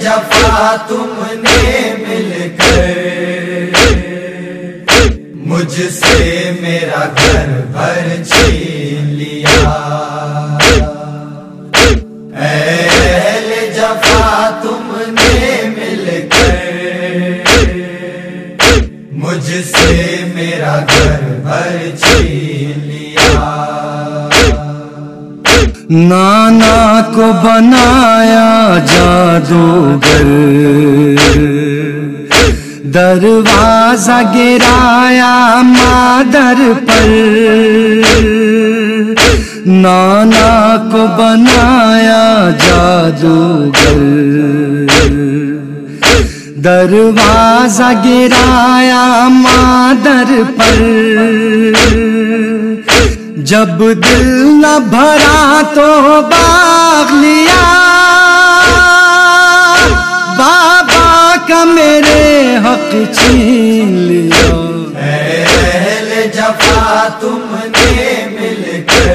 جفا تم نے مل کر مجھ سے میرا گھر بھر چھین لیا۔ اہل جفا تم نے مل کر مجھ سے میرا گھر بھر نانا کو بنایا جادوگر۔ دروازہ گرایا مادر پر۔ نانا کو بنایا جادوگر۔ دروازہ گرایا مادر پر۔ جب دل نہ بھرا تو باغ لیا۔ بابا کا میرے حق چھین لیا۔ اہل جفا تم نے مل کر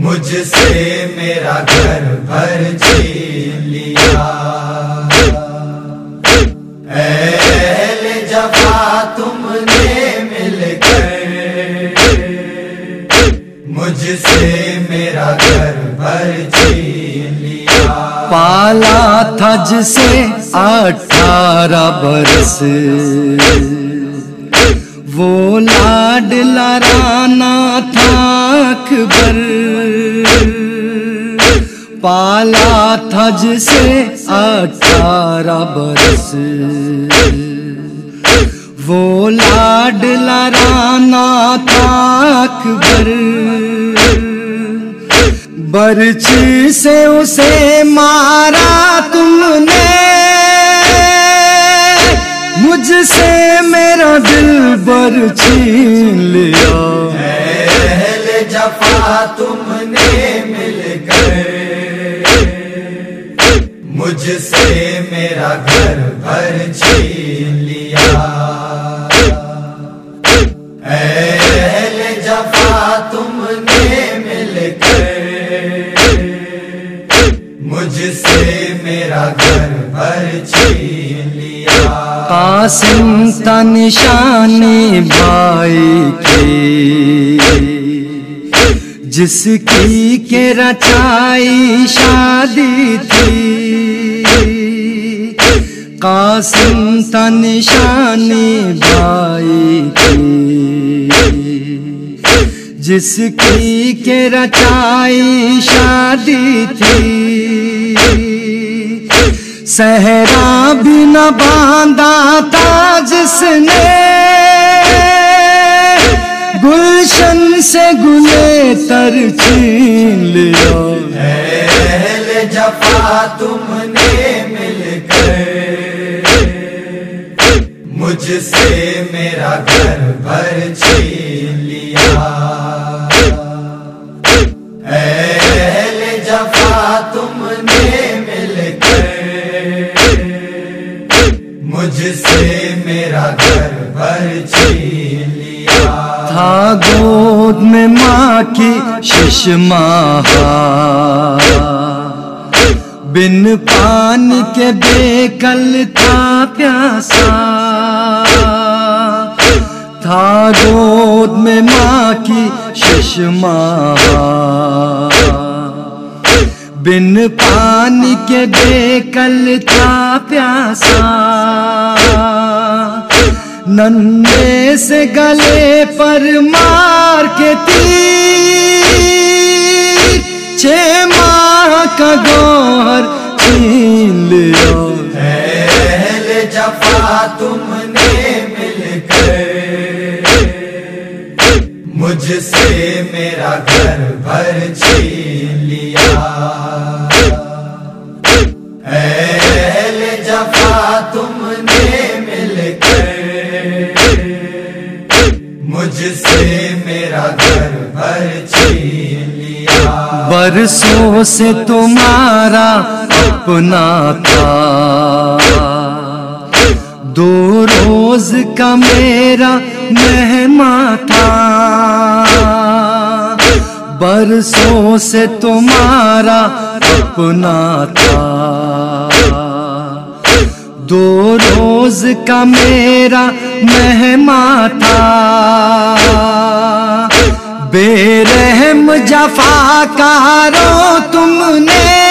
مجھ سے میرا گھر بھر چھین مجھ سے میرا گھر بھر چھین لیا پالا تھا جسے اٹھارہ برس وہ لاڈ لارانا تھا اکبر پالا تھا جسے اٹھارہ برس وہ لاڈ لارانا تھا اکبر برچی سے اسے مارا تم نے۔ مجھ سے میرا دل بر چھین لیا۔ اہل جفا تم نے مل کر مجھ سے میرا گھر بھر چھین لیا۔ اہل میرا گھر بھر چھین لیا۔ قاسم تا نشانی بھائی کی۔ جس کی کے رچائی شادی تھی۔ قاسم تا نشانی بھائی کی۔ جس کی کے رچائی شادی تھی۔ صحرا بھی نہ باندھا تھا جس نے گلشن سے گلے تر چھین لیا۔ اہل جفا تم نے مل کر مجھ سے میرا گھر بھر چھین لیا۔ اہل مجھ سے میرا گھر بھر چھین لیا۔ تھا گود میں ماں کی ششما بن پانی کے بے کل تھا پیاسا۔ تھا گود میں ماں کی ششما بن پانی کے بے کل تھا پیاسا۔ ننے سے گلے پر مار کے تیر چھ ماہ کا گوہر چھین لیا اہل جفا مجھ سے میرا گھر بھر چھین لیا۔ اہل جفا، تم نے مل کر مجھ سے میرا گھر بھر چھین لیا۔ برسوں سے تمہارا اپنا تھا۔ دو روز کا میرا مہماں تھا۔ برسوں سے تمہارا اپنا تھا۔ دو روز کا میرا مہمان تھا۔ بے رحم جفا کارو تم نے۔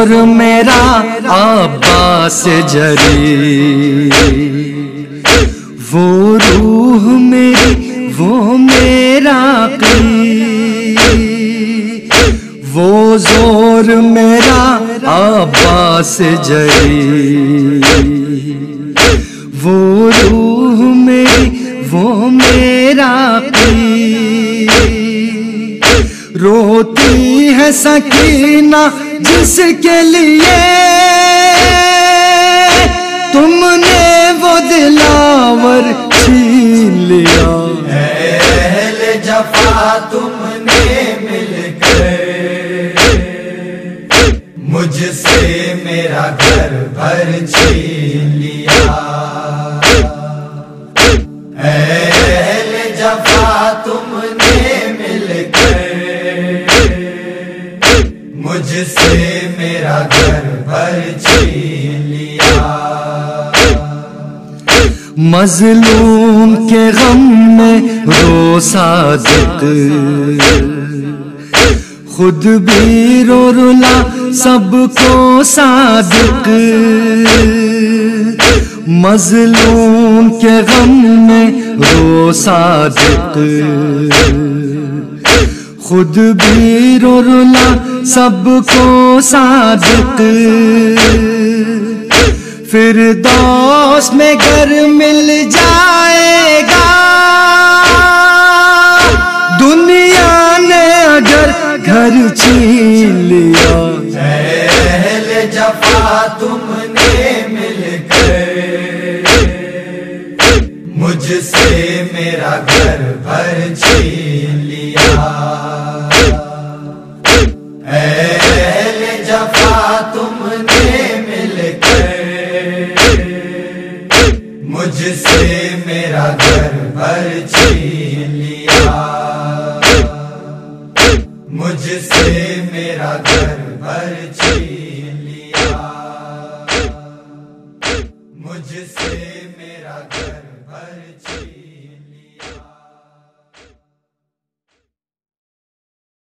زور میرا عباس جری۔ وہ روح میری، وہ میرا قی وہ زور میرا عباس جری۔ وہ روح میری، وہ میرا قی روتی ہے سکینہ جس کے سے میرا گھر بھر چھین لیا۔ مظلوم کے غم میں رو صادق۔ خود بھی رو رلا سب کو صادق۔ مظلوم کے غم میں رو صادق۔ خود بھی رو رلا سب کو صادق۔ پھر دوست میں گھر مل جائے۔ مجھ سے میرا گھر بھر چھین